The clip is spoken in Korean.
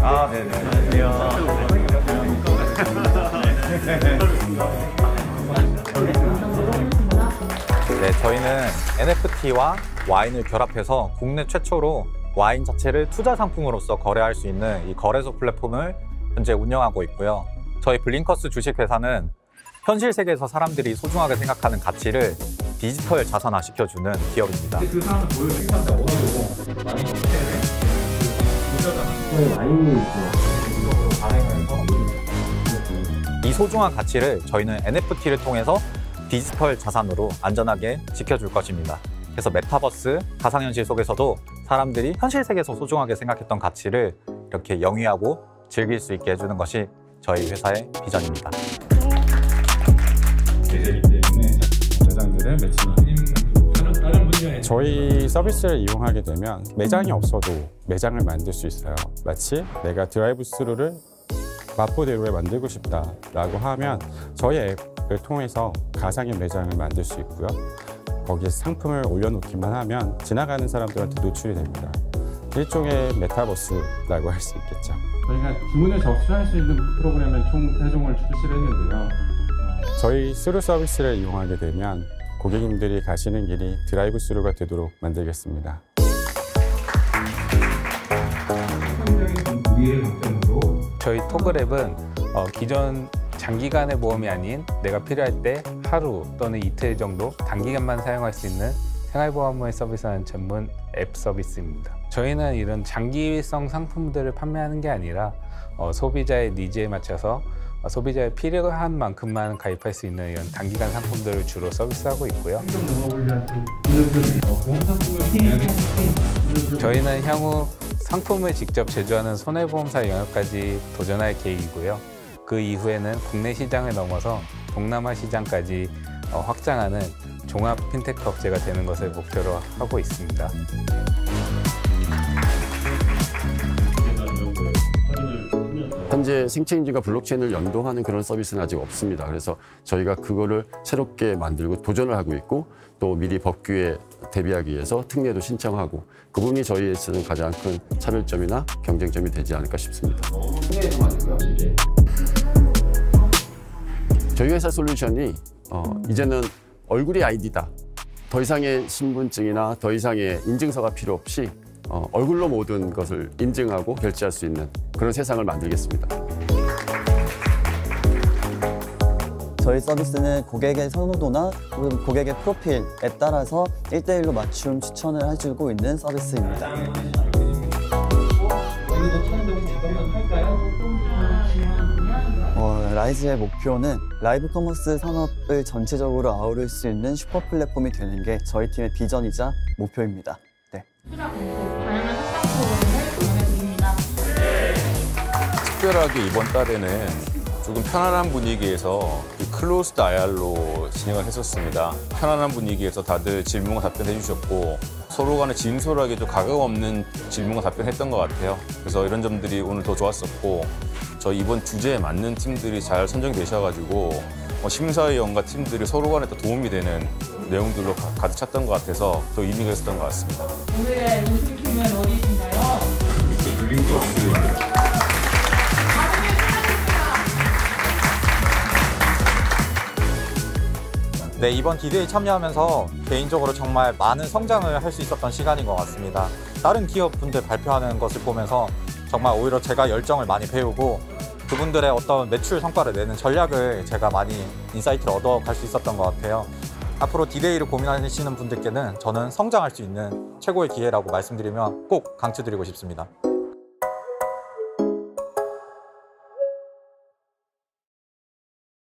아, 네네. 안녕하세요. 네, 저희는 NFT와 와인을 결합해서 국내 최초로 와인 자체를 투자 상품으로서 거래할 수 있는 이 거래소 플랫폼을 현재 운영하고 있고요. 저희 블링커스 주식회사는 현실 세계에서 사람들이 소중하게 생각하는 가치를 디지털 자산화 시켜주는 기업입니다. 그 상황을 보여주기 위해서 어느 정도 많이 이 소중한 가치를 저희는 NFT를 통해서 디지털 자산으로 안전하게 지켜줄 것입니다. 그래서 메타버스, 가상현실 속에서도 사람들이 현실 세계에서 소중하게 생각했던 가치를 이렇게 영위하고 즐길 수 있게 해주는 것이 저희 회사의 비전입니다. 제재이기 때문에 다른 분야에 저희 서비스를 이용하게 되면 매장이 없어도 매장을 만들 수 있어요. 마치 내가 드라이브 스루를 마포대로에 만들고 싶다라고 하면 저희 앱을 통해서 가상의 매장을 만들 수 있고요. 거기에 상품을 올려놓기만 하면 지나가는 사람들한테 노출이 됩니다. 일종의 메타버스라고 할 수 있겠죠. 저희가 주문을 접수할 수 있는 프로그램을 총 3종을 출시를 했는데요. 저희 스루 서비스를 이용하게 되면 고객님들이 가시는 길이 드라이브 스루가 되도록 만들겠습니다. 저희 토글랩은 어, 기존 장기간의 보험이 아닌 내가 필요할 때 하루 또는 이틀 정도 단기간만 사용할 수 있는 생활보험을 서비스하는 전문 앱 서비스입니다. 저희는 이런 장기성 상품들을 판매하는 게 아니라 어, 소비자의 니즈에 맞춰서 어, 소비자의 필요한 만큼만 가입할 수 있는 이런 단기간 상품들을 주로 서비스하고 있고요. 저희는 향후 상품을 직접 제조하는 손해보험사 영역까지 도전할 계획이고요. 그 이후에는 국내 시장을 넘어서 동남아 시장까지 어, 확장하는 종합 핀테크 업체가 되는 것을 목표로 하고 있습니다. 현재 생체인증과 블록체인을 연동하는 그런 서비스는 아직 없습니다. 그래서 저희가 그거를 새롭게 만들고 도전을 하고 있고 또 미리 법규에 대비하기 위해서 특례도 신청하고 그 부분이 저희에서는 가장 큰 차별점이나 경쟁점이 되지 않을까 싶습니다. 저희 회사 솔루션이 어, 이제는 얼굴이 아이디다. 더 이상의 신분증이나 더 이상의 인증서가 필요 없이 어, 얼굴로 모든 것을 인증하고 결제할 수 있는 그런 세상을 만들겠습니다. 저희 서비스는 고객의 선호도나 고객의 프로필에 따라서 1대1로 맞춤 추천을 해주고 있는 서비스입니다. 어, 라이즈의 목표는 라이브 커머스 산업을 전체적으로 아우를 수 있는 슈퍼 플랫폼이 되는 게 저희 팀의 비전이자 목표입니다. 네. 특별하게 이번 달에는 조금 편안한 분위기에서 그 클로스드 IR로 진행을 했었습니다. 편안한 분위기에서 다들 질문과 답변해 주셨고 서로 간에 진솔하게 좀 가감 없는 질문과 답변했던 것 같아요. 그래서 이런 점들이 오늘 더 좋았었고 저희 이번 주제에 맞는 팀들이 잘 선정되셔가지고 어, 심사위원과 팀들이 서로 간에 더 도움이 되는 내용들로 가- 가득 찼던 것 같아서 더 의미가 있었던 것 같습니다. 오늘의 우승팀은 어디신가요? 네, 이번 디데이 참여하면서 개인적으로 정말 많은 성장을 할 수 있었던 시간인 것 같습니다. 다른 기업 분들 발표하는 것을 보면서 정말 오히려 제가 열정을 많이 배우고 그분들의 어떤 매출 성과를 내는 전략을 제가 많이 인사이트를 얻어갈 수 있었던 것 같아요. 앞으로 디데이를 고민하시는 분들께는 저는 성장할 수 있는 최고의 기회라고 말씀드리며 꼭 강추드리고 싶습니다.